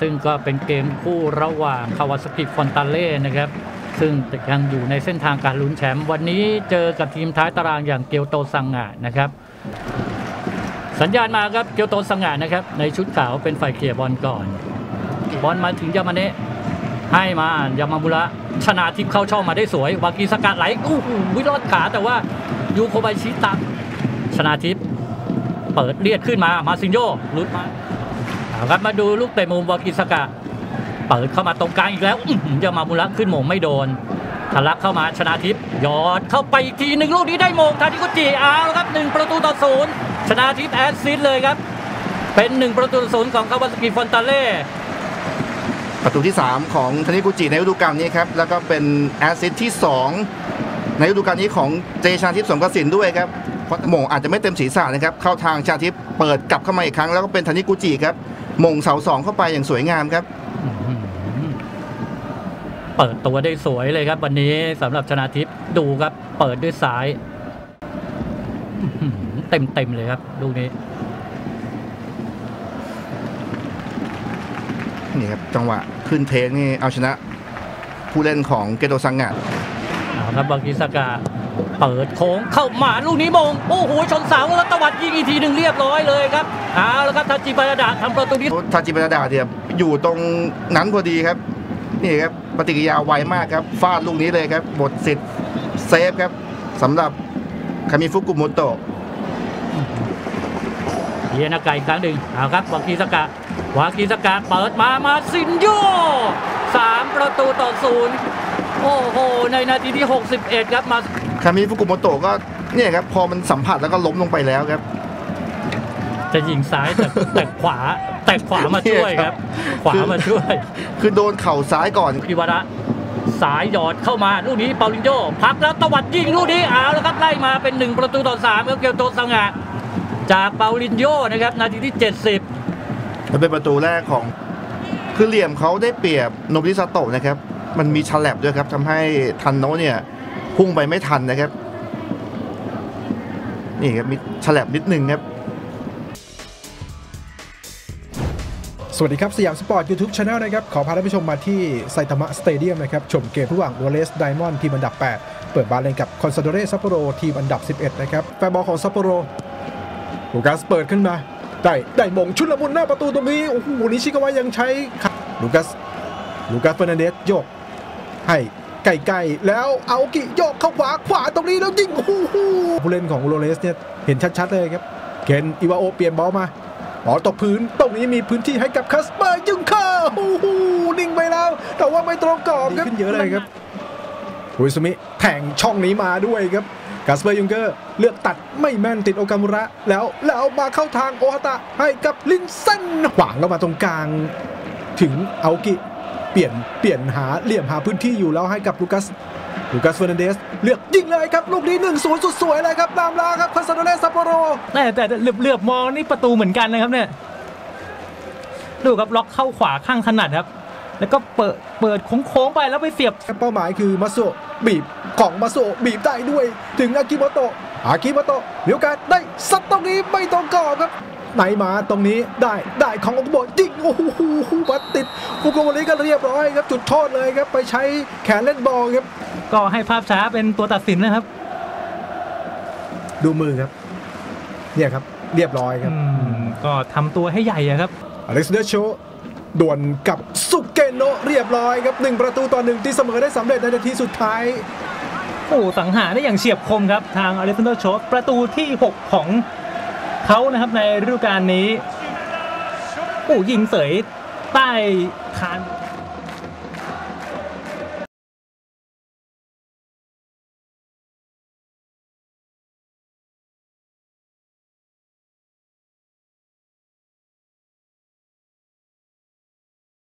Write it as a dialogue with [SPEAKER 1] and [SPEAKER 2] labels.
[SPEAKER 1] ซึ่งก็เป็นเกมคู่ระหว่างคาวาสกิฟอนตาเล่นะครับ ซึ่งยังอยู่ในเส้นทางการลุ้นแชมป์วันนี้เจอกับทีมท้ายตารางอย่างเกียวโตซังงะนะครับ สัญญาณมาครับเกียวโตซังงะนะครับ ในชุดขาวเป็นฝ่ายเคลียบอลก่อน บอลมาถึงยามาเนะให้มายามามุระชนาทิพย์เข้าช่องมาได้สวยวากีสกัดไหลอู้หูวิโรอดขาแต่ว่ายูโคบายชิตักชนาทิพย์เปิดเลียดขึ้นมามาร์ซินโญ่หลุดมา ครับมาดูลูกเตะมุมวากิซากะเปิดเข้ามาตรงกลางอีกแล้วอื้อหือยามามุระขึ้นโหม่งไม่โดนทะลักเข้ามาชนาธิปหยอดเข้าไปอีกทีหนึ่งลูกนี้ได้โหม่งทานิกุจิเอาละครับหนึ่งประตูต่อศูนย์ชนาธิปแอสซิสต์เลยครับ เป็นหนึ่งประตูต่อศูนย์ของคาวาซากิฟรอนตาเล่
[SPEAKER 2] ประตูที่ 3 ของทานิกุจิในฤดูกาลนี้ครับแล้วก็เป็นแอสซิสต์ที่ 2 ในฤดูกาลนี้ของเจชาทิพย์สมกสินด้วยครับ ม่งอาจจะไม่เต็มศีรษะนะครับ เข้าทางชาทิพย์เปิดกลับเข้ามาอีกครั้งแล้วก็เป็นธนิกุจิครับหม่งเสาสองเข้าไปอย่างสวยงามครับ
[SPEAKER 1] เปิดตัวได้สวยเลยครับ วันนี้สำหรับชนาทิพย์ดูครับ เปิดด้วยซ้ายเต็มเต็มๆเลยครับลูกนี้
[SPEAKER 2] นี่ครับจังหวะขึ้นเทคนี่เอาชนะผู้เล่นของเกโตซังงะ
[SPEAKER 1] เอาครับบากิสกา เปิดโค้งเข้ามาลูกนี้มงโอ้โหชนเสาแล้วตวัดยิงอีกทีหนึ่งเรียบร้อยเลยครับเอาแล้วครับทาจิบาดาทำประตูนี้
[SPEAKER 2] ทาจิบาดาเนี่ยอยู่ตรงนั้นพอดีครับนี่ครับปฏิกิริยาไวมากครับฟาดลูกนี้เลยครับหมดสิทธิ์เซฟครับสำหรับคามิฟุกุโมโตะ
[SPEAKER 1] เฮียนาไก่อีกครั้งหนึ่งเอาครับวากิสกะวากิสกะเปิดมามาซินโยสามประตูต่อศูนย์โอ้โหในนาทีที่ 61 ครับมา
[SPEAKER 2] คามิฟุกุโมโตะก็เนี่ยครับพอมันสัมผัสแล้วก็ล้มลงไปแล้วครับ
[SPEAKER 1] จะยิงซ้ายแต่แต่ขวาแต่ขวามาช่วยครับ ขวามาช่วย
[SPEAKER 2] คือโดนเข่าซ้ายก่อน
[SPEAKER 1] พิวาระสายหยอดเข้ามาลูกนี้เปาลินโยพักแล้วตวัดยิงลูกนี้เอาแล้วครับไล่มาเป็นหนึ่งประตูต่อสามครับเกียวโตสังงะจากเปาลินโยนะครับนาทีที่ 70
[SPEAKER 2] มันเป็นประตูแรกของคือเหลี่ยมเขาได้เปรียบโนบิซาโตะนะครับ มันมีฉลับด้วยครับทำให้ทันโนะเนี่ย พุ่งไปไม่ทันนะครับ นี่ครับมีฉลับนิดนึงครับ
[SPEAKER 3] สวัสดีครับ สยามสปอร์ต YouTube Channel นะครับ ขอพาท่านผู้ชมมาที่ไซตามะสเตเดียมนะครับ ชมเกมระหว่างวอลเลสไดมอนด์ทีมอันดับ 8 เปิดบ้านเล่นกับคอนซาโดเรซัปโปโรทีมอันดับ 11 นะครับ แฟนบอลของซัปโปโรลูกัสเปิดขึ้นมาได้ได้มงชุลมุนหน้าประตูตรงนี้ โอ้โหนิชิกาวะยังใช้ลูกัสลูกัสเฟอร์นันเดสโยกให้ ไก่ๆแล้วเอากิโยกเข้าขวาขวาตรงนี้แล้วยิงโอ้โหผู้เล่นของโรเลสเนี่ยเห็นชัดๆเลยครับเคนอิวาโอเปลี่ยนบอลมาบอลตกพื้นตรงนี้มีพื้นที่ให้กับคัสเปอร์ยิงเข้าโอ้โหนิ่งไปแล้ว แต่ว่าไม่ตรงกรอบครับขึ้นเยอะเลยครับอุยสุมิแทงช่องนี้มาด้วยครับกัสเปอร์ยุงเกอร์เลือกตัดไม่แม่นติดโอกามุระ แล้วแล้วมาเข้าทางโอฮาตะให้กับลินเซนขวางเข้ามาตรงกลาง ถึงเอากิ เปลี่ยนเปลี่ยนหาเหลี่ยมหาพื้นที่อยู่แล้วให้กับลูกัสลูกัสเฟอร์นันเดสเลือกยิงเลยครับ ลูกนี้1นศูนย์สุดสวยเลยครับนำลาครับคาซาโดเนซัปโปโร
[SPEAKER 4] แต่แต่เหลือบเหลือบมองนี่ประตูเหมือนกันนะครับเนี่ยดูครับล็อกเข้าขวาข้างถนัดครับ แล้วก็เปิดเปิดโค้งๆไปแล้วไปเสียบ
[SPEAKER 3] เป้าหมายคือมาโซะบีบของมาโซะบีบได้ด้วย ถึงอากิโมโตะอากิโมโตะมีโอกาสได้ซัดตรงนี้ไม่ตรงกรอบครับ ไหนมาตรงนี้ได้ได้ของโอกุโบะยิงโอ้โหบัดติดฟุกุโมริก็เรียบร้อยครับจุดโทษเลยครับไปใช้แขนเล่นบอลครับ
[SPEAKER 4] ก็ให้ภาพช้าเป็นตัวตัดสินนะครับ
[SPEAKER 3] ดูมือครับเนี่ยครับเรียบร้อยครับ
[SPEAKER 4] อืมก็ทำตัวให้ใหญ่อะครับ
[SPEAKER 3] อเล็กซานเดอร์โชดวลกับสุเกโนะเรียบร้อยครับหนึ่งประตูต่อหนึ่งที่เสมอได้สำเร็จในนาทีสุดท้าย
[SPEAKER 4] โอ้สังหารได้อย่างเฉียบคมครับ ทางอเล็กซานเดอร์โชลซ์ประตูที่ 6 ของ เขานะครับในฤดูกาลนี้โอ้ยิงเสยใต้คาน